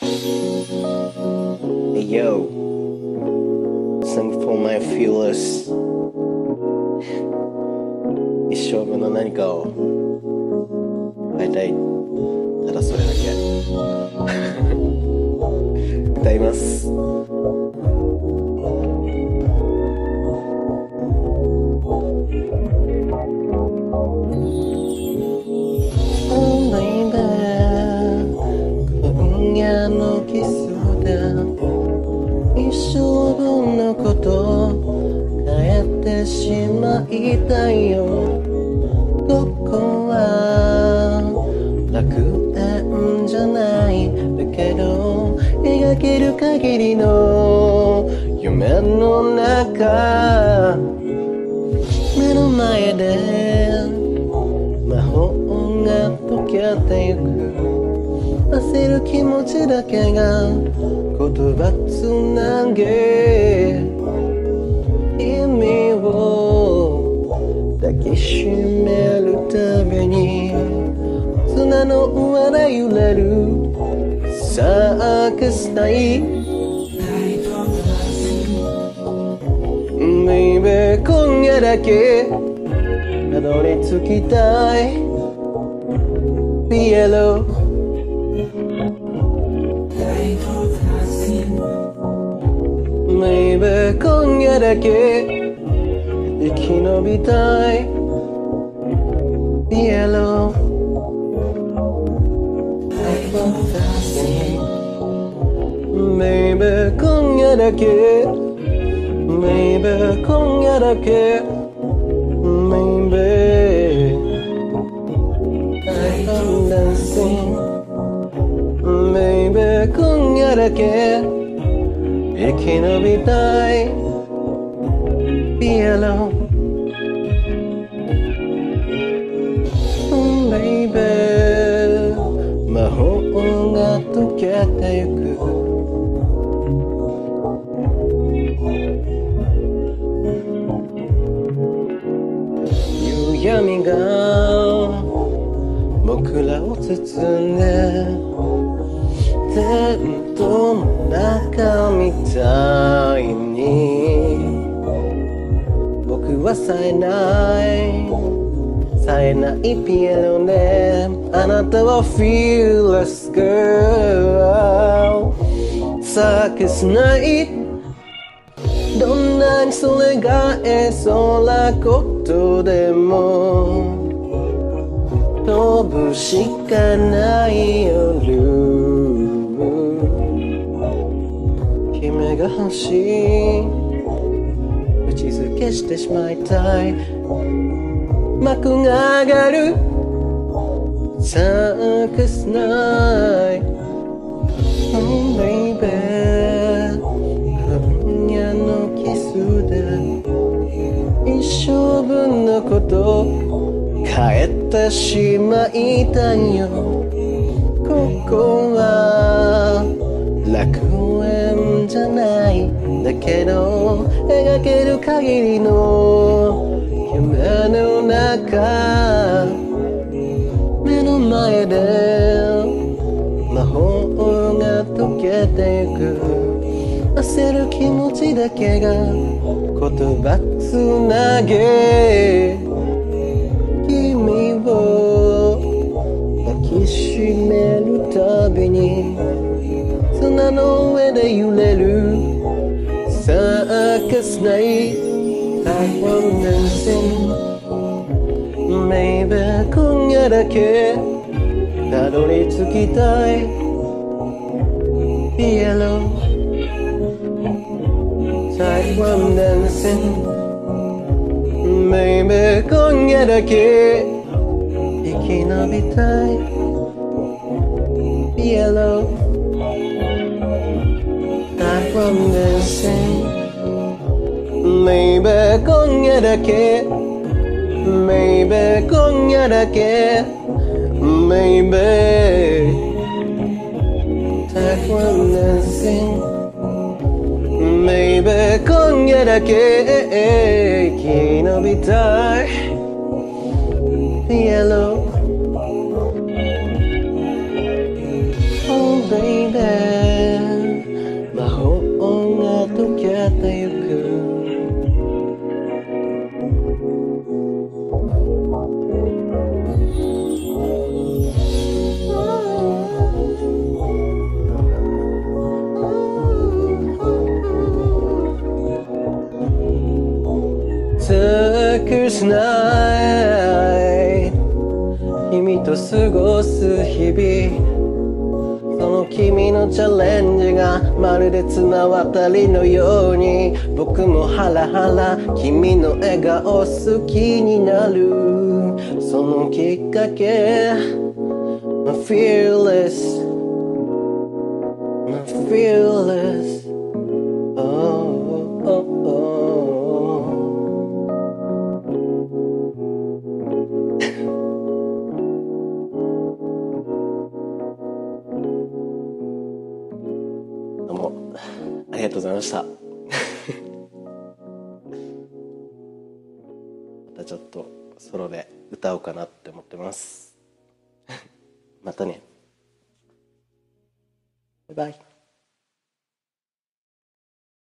Hey yo, sing for my fearless 一生分の何かを と帰ってしまいたいよ。ここは楽園じゃない。だけど描ける限りの夢の中。目の前で魔法が溶けてゆく。気持ちだけが言葉つなげ君を抱きしめるたびに砂の上で揺れるサーカス隊。Baby 今夜だけたどり着きたい。ピエロ。Maybe 今夜だけ生き延びたい Yellow Maybe 今夜だけ Maybe 今夜だけ Maybe I'm dancing Maybe 今夜だけ 生き延びたい。Be alone Baby 魔法が溶けてゆく。夕闇が僕らを包んで。テントの中みたいに僕は冴えない冴えないピエロであなたは Fearless Girl 叫すないどんなにそれがえそうなことでも飛ぶしかない夜。が欲しい打ち付けしてしまいたい。幕が上がる。サーカスナイ Oh baby 今夜のキスで。一生分のこと。帰ってしまいたいよ。ここは。だけど描ける限りの夢の中目の前で魔法が溶けてゆく。焦る気持ちだけが言葉つなげ。君を抱きしめるたびに砂の上で揺れる。サーカスナイ I want dancing Maybe 今夜だけたどり着きたい Yellow I want dancing Maybe 今夜だけ生き延びたい Yellow I want dancing Maybe 今夜だけ Maybe 今夜だけ Maybe I want dancing Maybe 今夜だけ生き延びたい Yellow しない君と過ごす日々。その君のチャレンジがまるで綱渡りのように。僕もハラハラ君の笑顔好きになる。そのきっかけ。My fearless. My fearless. がとうございました。またちょっとソロで歌おうかなって思ってます。またね。バイバイ。